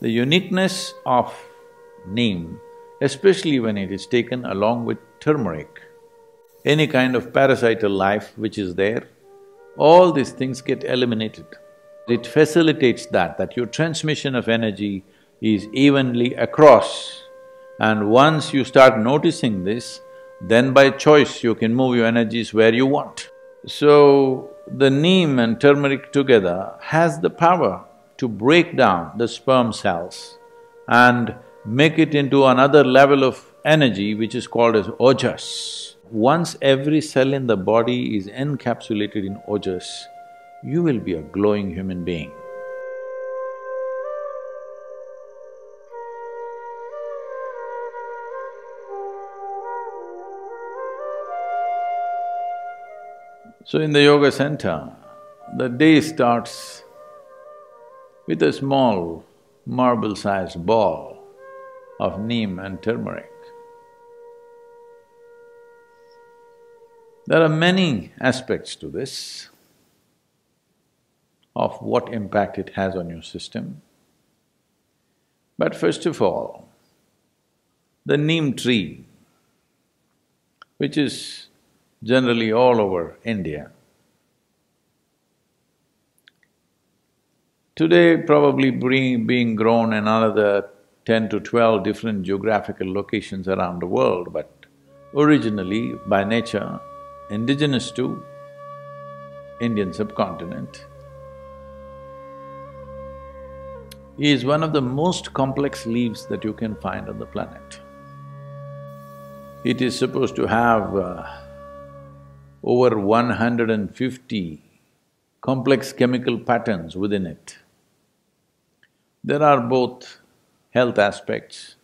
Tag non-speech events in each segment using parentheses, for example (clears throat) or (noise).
The uniqueness of neem, especially when it is taken along with turmeric, any kind of parasital life which is there, all these things get eliminated. It facilitates that, that your transmission of energy is evenly across. And once you start noticing this, then by choice you can move your energies where you want. So, the neem and turmeric together has the power to break down the sperm cells and make it into another level of energy which is called as ojas. Once every cell in the body is encapsulated in ojas, you will be a glowing human being. So in the yoga center, the day starts with a small marble-sized ball of neem and turmeric. There are many aspects to this of what impact it has on your system. But first of all, the neem tree, which is generally all over India. Today probably being grown in another ten to twelve different geographical locations around the world, but originally by nature, indigenous to Indian subcontinent, is one of the most complex leaves that you can find on the planet. It is supposed to have uh, over 150 complex chemical patterns within it. There are both health aspects,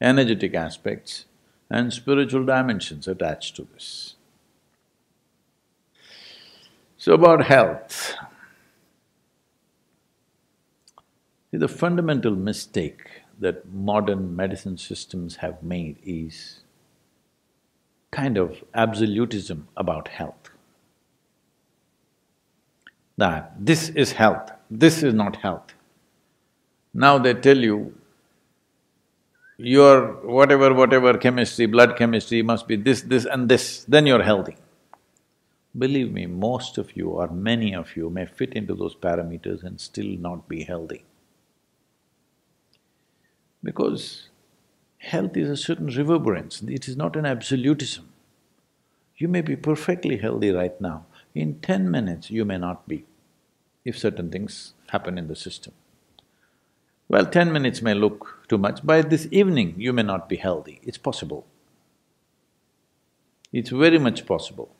energetic aspects and spiritual dimensions attached to this. So about health, the fundamental mistake that modern medicine systems have made is kind of absolutism about health. That this is health, this is not health. Now they tell you, your whatever, whatever chemistry, blood chemistry must be this, this and this, then you're healthy. Believe me, most of you or many of you may fit into those parameters and still not be healthy. Because Health is a certain reverberance, it is not an absolutism. You may be perfectly healthy right now, in ten minutes you may not be, if certain things happen in the system. Well, ten minutes may look too much, by this evening you may not be healthy, it's possible. It's very much possible.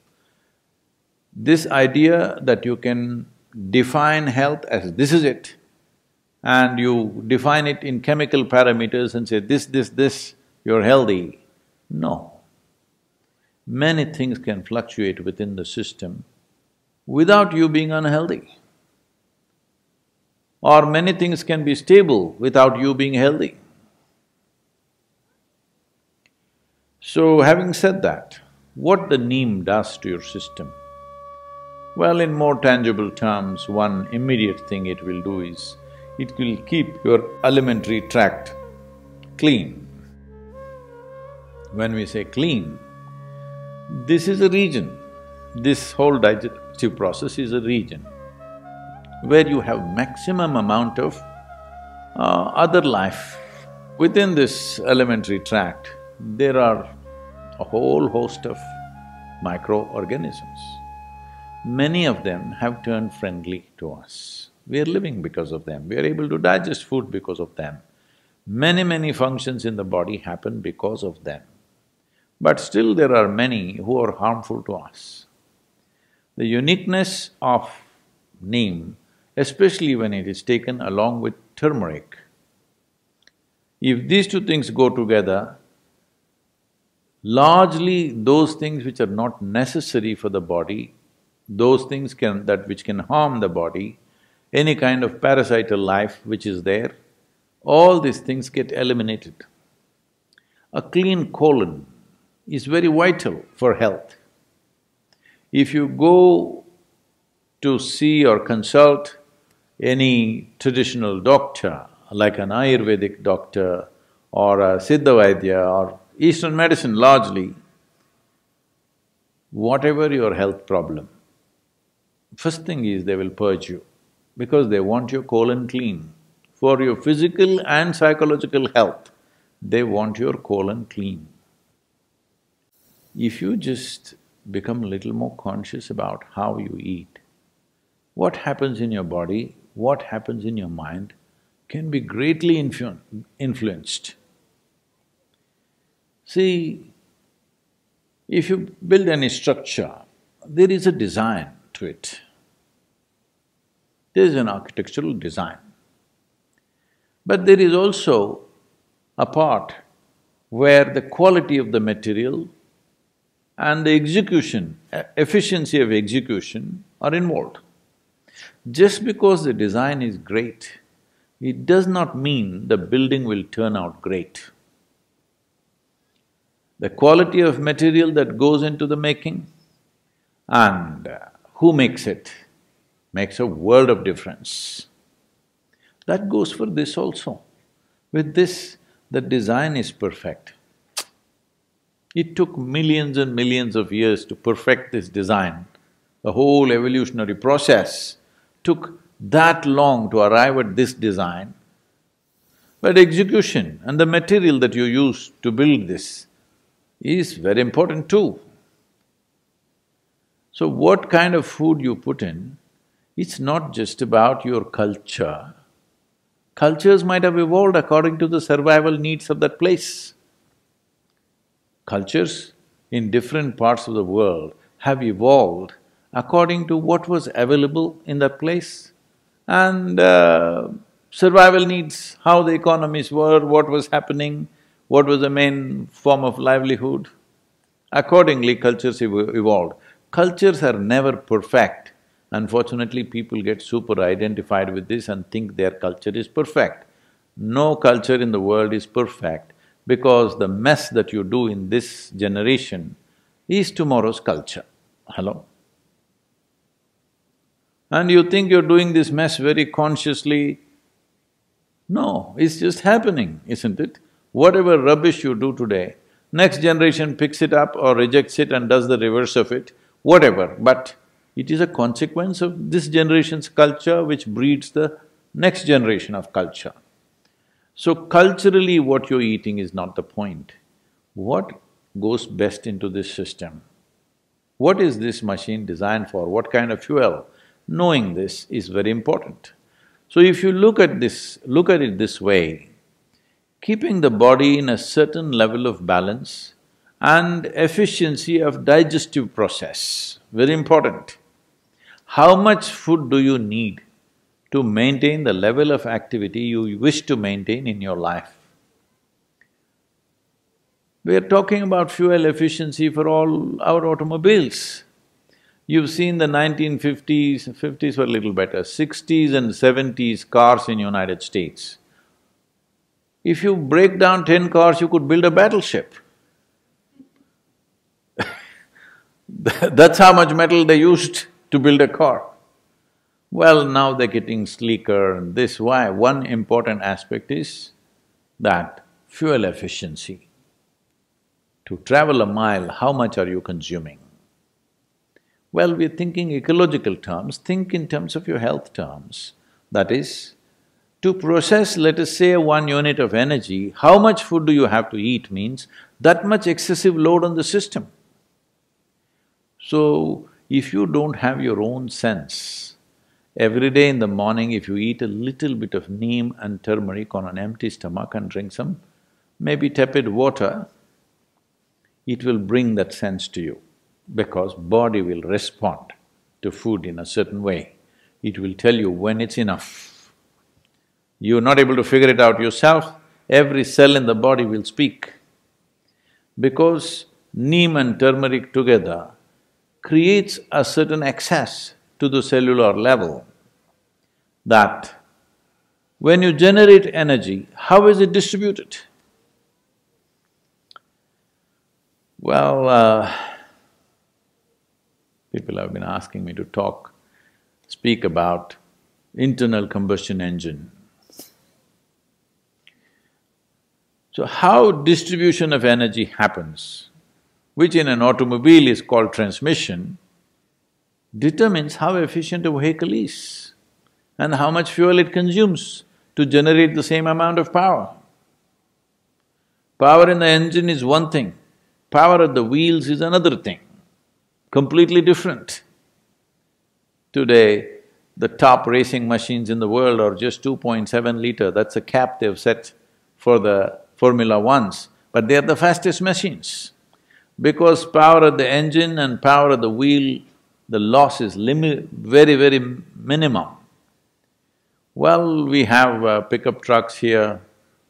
This idea that you can define health as this is it, and you define it in chemical parameters and say this, this, this, you're healthy. No. Many things can fluctuate within the system without you being unhealthy. Or many things can be stable without you being healthy. So having said that, what the neem does to your system? Well, in more tangible terms, one immediate thing it will do is, it will keep your alimentary tract clean. When we say clean, this is a region, this whole digestive process is a region where you have maximum amount of uh, other life. Within this alimentary tract, there are a whole host of microorganisms. Many of them have turned friendly to us. We are living because of them, we are able to digest food because of them. Many, many functions in the body happen because of them. But still there are many who are harmful to us. The uniqueness of neem, especially when it is taken along with turmeric, if these two things go together, largely those things which are not necessary for the body, those things can… that which can harm the body, any kind of parasital life which is there, all these things get eliminated. A clean colon is very vital for health. If you go to see or consult any traditional doctor like an Ayurvedic doctor or a Siddha Vaidya or Eastern medicine largely, whatever your health problem, first thing is they will purge you because they want your colon clean. For your physical and psychological health, they want your colon clean. If you just become a little more conscious about how you eat, what happens in your body, what happens in your mind can be greatly influ influenced. See, if you build any structure, there is a design to it. There is an architectural design. But there is also a part where the quality of the material and the execution, efficiency of execution are involved. Just because the design is great, it does not mean the building will turn out great. The quality of material that goes into the making and uh, who makes it makes a world of difference. That goes for this also. With this, the design is perfect. It took millions and millions of years to perfect this design. The whole evolutionary process took that long to arrive at this design. But execution and the material that you use to build this is very important too. So what kind of food you put in, it's not just about your culture. Cultures might have evolved according to the survival needs of that place. Cultures in different parts of the world have evolved according to what was available in that place and uh, survival needs, how the economies were, what was happening, what was the main form of livelihood. Accordingly, cultures ev evolved. Cultures are never perfect. Unfortunately, people get super identified with this and think their culture is perfect. No culture in the world is perfect because the mess that you do in this generation is tomorrow's culture. Hello? And you think you're doing this mess very consciously. No, it's just happening, isn't it? Whatever rubbish you do today, next generation picks it up or rejects it and does the reverse of it, whatever, but it is a consequence of this generation's culture which breeds the next generation of culture. So culturally what you're eating is not the point. What goes best into this system? What is this machine designed for? What kind of fuel? Knowing this is very important. So if you look at this… look at it this way, keeping the body in a certain level of balance and efficiency of digestive process, very important. How much food do you need to maintain the level of activity you wish to maintain in your life? We are talking about fuel efficiency for all our automobiles. You've seen the 1950s, 50s were a little better, 60s and 70s cars in United States. If you break down ten cars, you could build a battleship. (laughs) That's how much metal they used to build a car. Well, now they're getting sleeker and this, why? One important aspect is that fuel efficiency. To travel a mile, how much are you consuming? Well, we're thinking ecological terms, think in terms of your health terms. That is, to process, let us say, one unit of energy, how much food do you have to eat means that much excessive load on the system. So, if you don't have your own sense, every day in the morning if you eat a little bit of neem and turmeric on an empty stomach and drink some maybe tepid water, it will bring that sense to you because body will respond to food in a certain way. It will tell you when it's enough. You're not able to figure it out yourself, every cell in the body will speak. Because neem and turmeric together creates a certain access to the cellular level that when you generate energy, how is it distributed? Well, uh, People have been asking me to talk, speak about internal combustion engine. So how distribution of energy happens, which in an automobile is called transmission, determines how efficient a vehicle is and how much fuel it consumes to generate the same amount of power. Power in the engine is one thing, power at the wheels is another thing, completely different. Today, the top racing machines in the world are just 2.7 liter, that's a cap they've set for the Formula Ones, but they are the fastest machines. Because power at the engine and power at the wheel, the loss is very, very minimum. Well, we have uh, pickup trucks here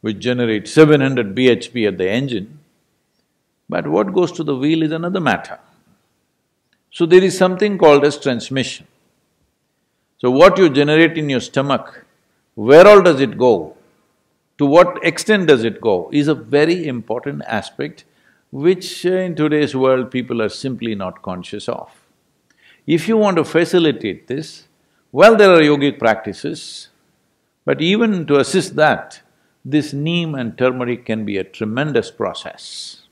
which generate 700 bhp at the engine, but what goes to the wheel is another matter. So there is something called as transmission. So what you generate in your stomach, where all does it go, to what extent does it go, is a very important aspect which uh, in today's world people are simply not conscious of. If you want to facilitate this, well, there are yogic practices, but even to assist that, this neem and turmeric can be a tremendous process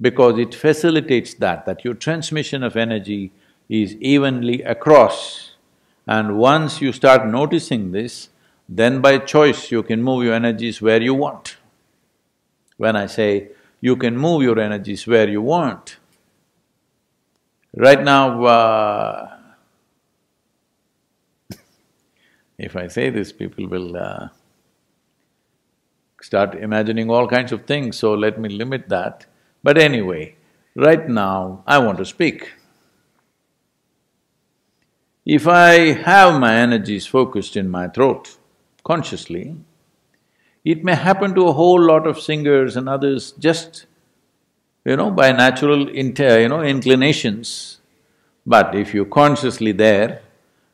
because it facilitates that, that your transmission of energy is evenly across. And once you start noticing this, then by choice you can move your energies where you want. When I say you can move your energies where you want, right now, uh, if I say this, people will uh, start imagining all kinds of things, so let me limit that. But anyway, right now I want to speak. If I have my energies focused in my throat consciously, it may happen to a whole lot of singers and others just, you know, by natural inter, you know, inclinations. But if you're consciously there,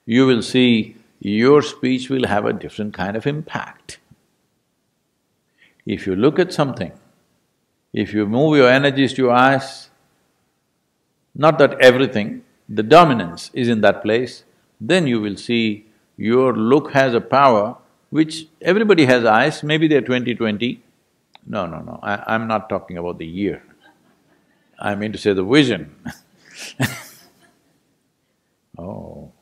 you will see your speech will have a different kind of impact. If you look at something, if you move your energies to your eyes, not that everything, the dominance is in that place, then you will see your look has a power which everybody has eyes, maybe they're twenty-twenty. No, no, no, I, I'm not talking about the year. I mean to say the vision (laughs) Oh.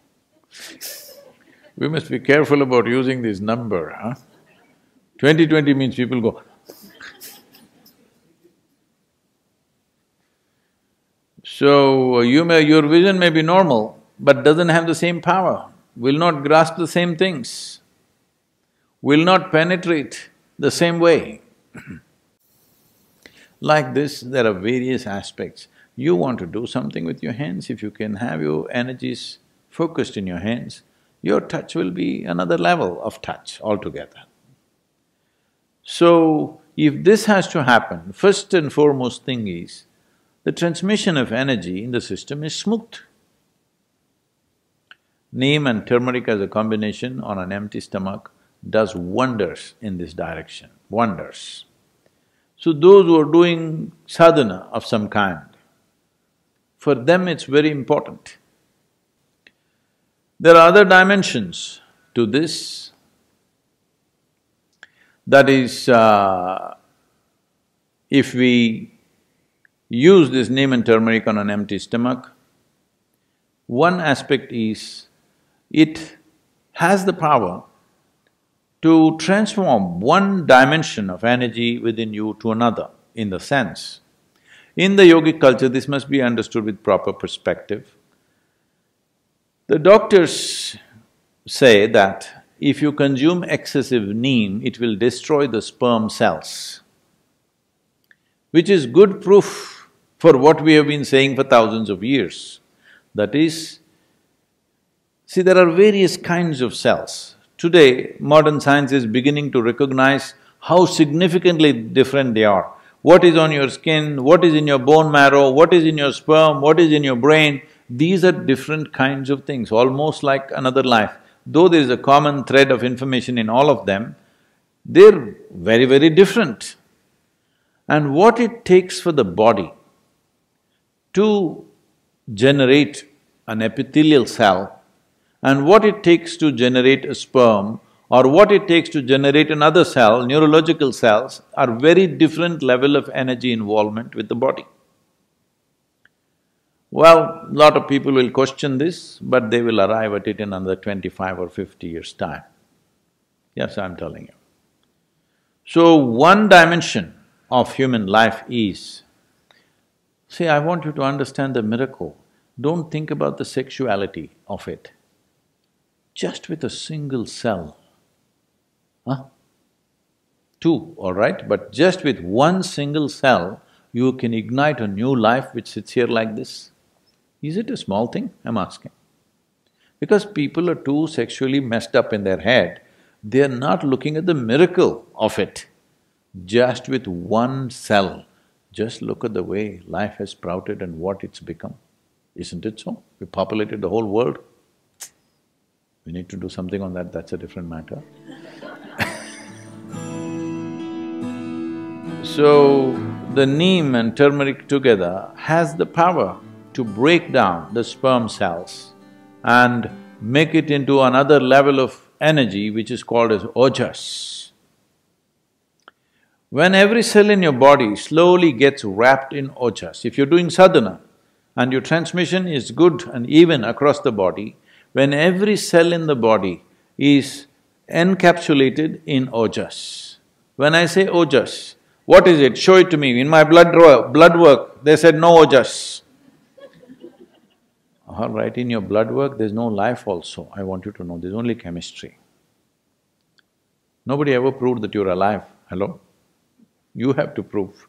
We must be careful about using this number, huh? Twenty-twenty means people go, So, uh, you may… your vision may be normal, but doesn't have the same power, will not grasp the same things, will not penetrate the same way. (clears throat) like this, there are various aspects. You want to do something with your hands, if you can have your energies focused in your hands, your touch will be another level of touch altogether. So, if this has to happen, first and foremost thing is, the transmission of energy in the system is smooth. Neem and turmeric as a combination on an empty stomach does wonders in this direction, wonders. So those who are doing sadhana of some kind, for them it's very important. There are other dimensions to this. That is, uh, if we use this neem and turmeric on an empty stomach. One aspect is, it has the power to transform one dimension of energy within you to another, in the sense. In the yogic culture, this must be understood with proper perspective. The doctors say that if you consume excessive neem, it will destroy the sperm cells, which is good proof for what we have been saying for thousands of years. That is, see there are various kinds of cells. Today, modern science is beginning to recognize how significantly different they are. What is on your skin, what is in your bone marrow, what is in your sperm, what is in your brain, these are different kinds of things, almost like another life. Though there is a common thread of information in all of them, they're very, very different. And what it takes for the body to generate an epithelial cell and what it takes to generate a sperm or what it takes to generate another cell, neurological cells, are very different level of energy involvement with the body. Well, lot of people will question this, but they will arrive at it in another twenty-five or fifty years' time. Yes, I'm telling you. So, one dimension of human life is, see, I want you to understand the miracle. Don't think about the sexuality of it. Just with a single cell, huh? Two, all right, but just with one single cell, you can ignite a new life which sits here like this. Is it a small thing? I'm asking. Because people are too sexually messed up in their head, they're not looking at the miracle of it. Just with one cell, just look at the way life has sprouted and what it's become. Isn't it so? We populated the whole world. We need to do something on that, that's a different matter. (laughs) so, the neem and turmeric together has the power to break down the sperm cells and make it into another level of energy which is called as ojas. When every cell in your body slowly gets wrapped in ojas, if you're doing sadhana and your transmission is good and even across the body, when every cell in the body is encapsulated in ojas. When I say ojas, what is it? Show it to me. In my blood blood work, they said no ojas. All right, in your blood work, there's no life also, I want you to know, there's only chemistry. Nobody ever proved that you're alive, hello? You have to prove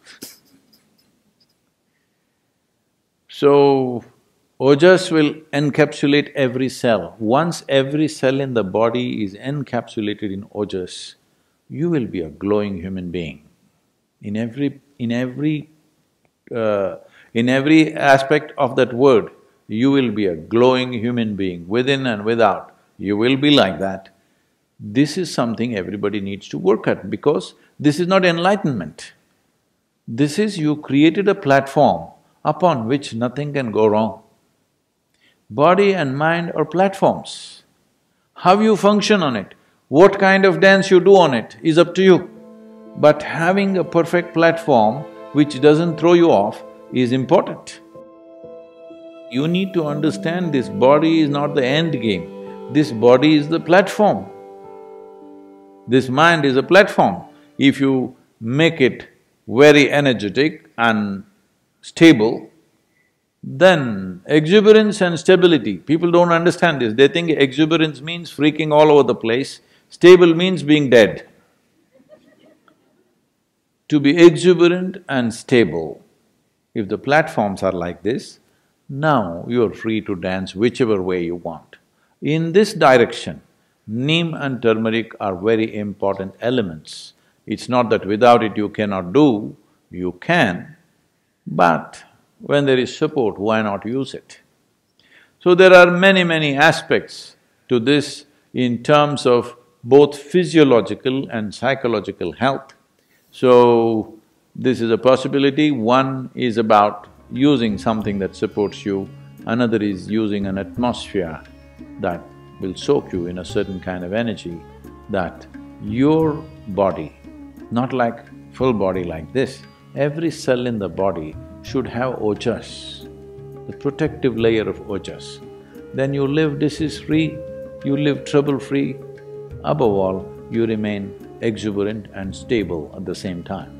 So, ojas will encapsulate every cell. Once every cell in the body is encapsulated in ojas, you will be a glowing human being. In every… in every… Uh, in every aspect of that word, you will be a glowing human being, within and without, you will be like that. This is something everybody needs to work at because this is not enlightenment. This is you created a platform upon which nothing can go wrong. Body and mind are platforms. How you function on it, what kind of dance you do on it is up to you. But having a perfect platform which doesn't throw you off is important. You need to understand this body is not the end game, this body is the platform. This mind is a platform. If you make it very energetic and stable, then exuberance and stability, people don't understand this, they think exuberance means freaking all over the place, stable means being dead. To be exuberant and stable, if the platforms are like this, now you're free to dance whichever way you want. In this direction, neem and turmeric are very important elements. It's not that without it you cannot do, you can, but when there is support, why not use it? So there are many, many aspects to this in terms of both physiological and psychological health. So, this is a possibility. One is about using something that supports you, another is using an atmosphere that will soak you in a certain kind of energy that your body, not like full body like this, every cell in the body should have ojas, the protective layer of ojas. Then you live disease-free, you live trouble-free, above all, you remain exuberant and stable at the same time.